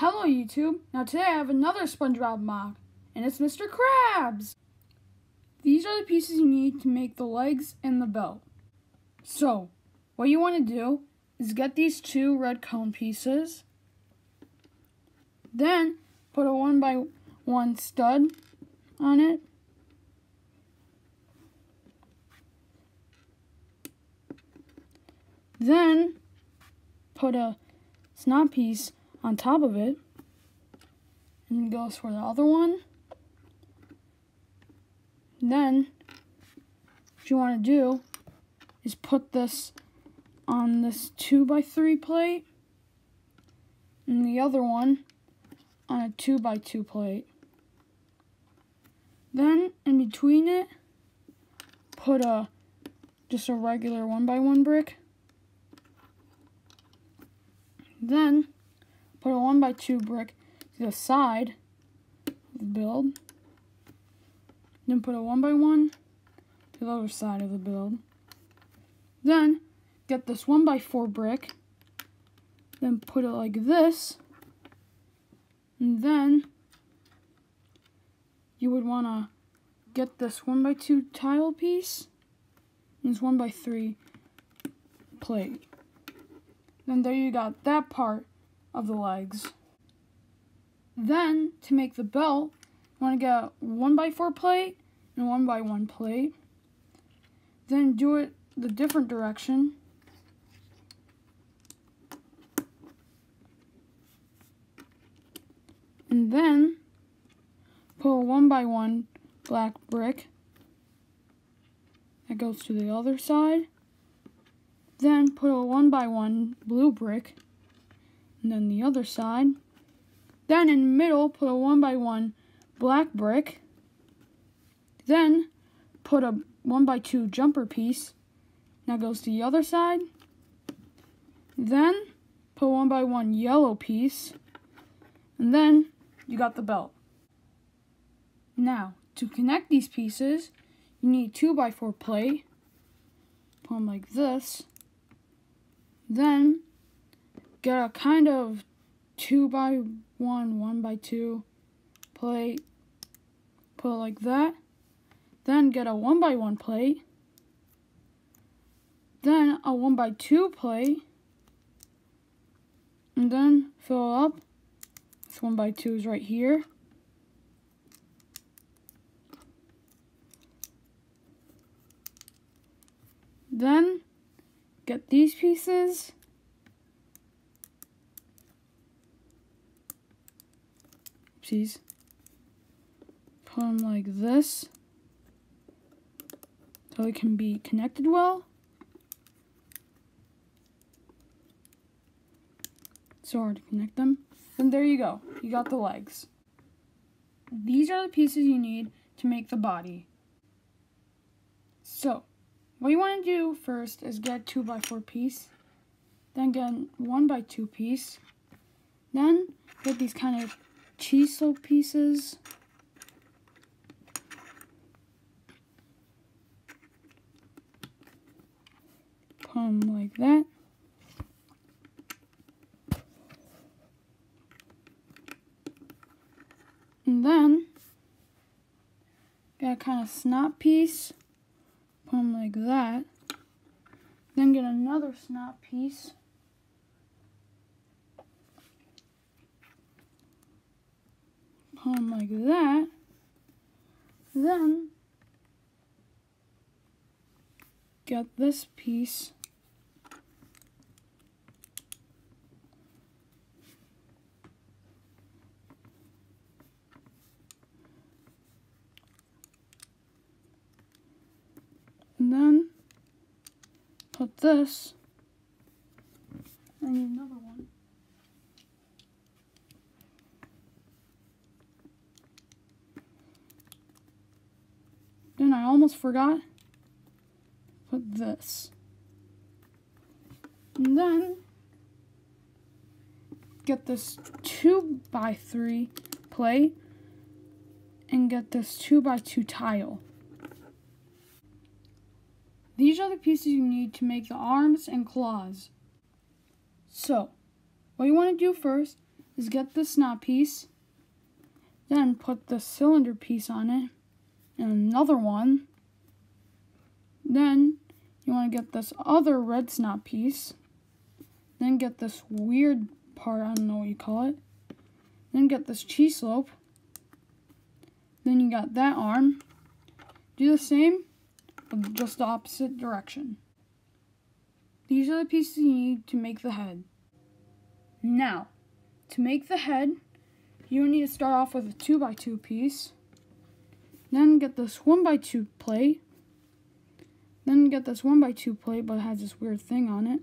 Hello YouTube! Now today I have another SpongeBob MOC, and it's Mr. Krabs! These are the pieces you need to make the legs and the belt. So, what you want to do is get these two red cone pieces, then put a one by one stud on it, then put a snap piece on top of it. And goes for the other one. Then, what you want to do is put this on this 2 by 3 plate. And the other one on a 2 by 2 plate. Then, in between it, put a just a regular 1 by 1 brick. Then, put a 1 by 2 brick to the side of the build. Then put a 1 by 1 to the other side of the build. Then get this 1 by 4 brick. Then put it like this. And then you would want to get this 1 by 2 tile piece. And this 1 by 3 plate. Then there you got that part of the legs. Then, to make the belt, you want to get a 1 by 4 plate and 1 by 1 plate. Then do it the different direction. And then put a 1 by 1 black brick that goes to the other side. Then put a 1 by 1 blue brick and then the other side. Then in the middle, put a one by one black brick. Then put a one by two jumper piece. Now goes to the other side. Then put one by one yellow piece. And then you got the belt. Now, to connect these pieces, you need two by four plate. Put them like this. Then get a kind of two by one, one by two plate, put it like that. Then get a one by one plate. Then a one by two plate. And then fill it up. This one by two is right here. Then get these pieces Oopsies. Put them like this. So it can be connected well. So hard to connect them. And there you go. You got the legs. These are the pieces you need to make the body. So, what you want to do first is get a 2 by 4 piece. Then get a 1 by 2 piece. Then get these kind of chisel pieces. Them like that. And then, get a kind of snap piece, them like that. Then get another snap piece. Home like that, then get this piece. And then put this I need another one Then I almost forgot. Put this. And then get this 2 by 3 plate and get this 2 by 2 tile. These are the pieces you need to make the arms and claws. So, what you want to do first is get the snot piece, then put the cylinder piece on it, and another one. Then you want to get this other red snap piece, then get this weird part, I don't know what you call it, then get this cheese slope, then you got that arm. Do the same, but just the opposite direction. These are the pieces you need to make the head. Now, to make the head, you need to start off with a 2x2 piece. Then get this 1x2 plate. Then get this 1x2 plate, but it has this weird thing on it.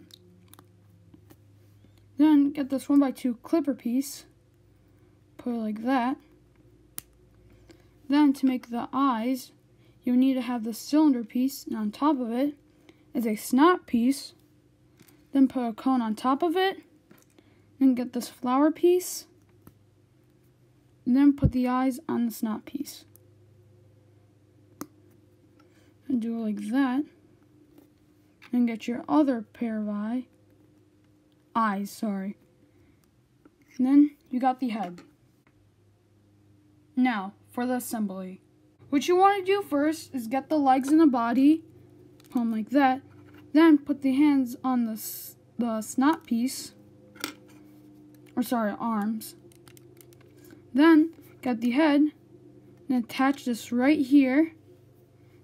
Then get this 1x2 clipper piece. Put it like that. Then to make the eyes, you need to have the cylinder piece, and on top of it is a snot piece. Then put a cone on top of it. Then get this flower piece. And then put the eyes on the snot piece. And do it like that. And get your other pair of eye. Eyes, sorry. And then you got the head. Now, for the assembly. What you want to do first is get the legs and the body, them like that. Then put the hands on the, the snot piece, or sorry, arms. Then get the head and attach this right here.